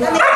네.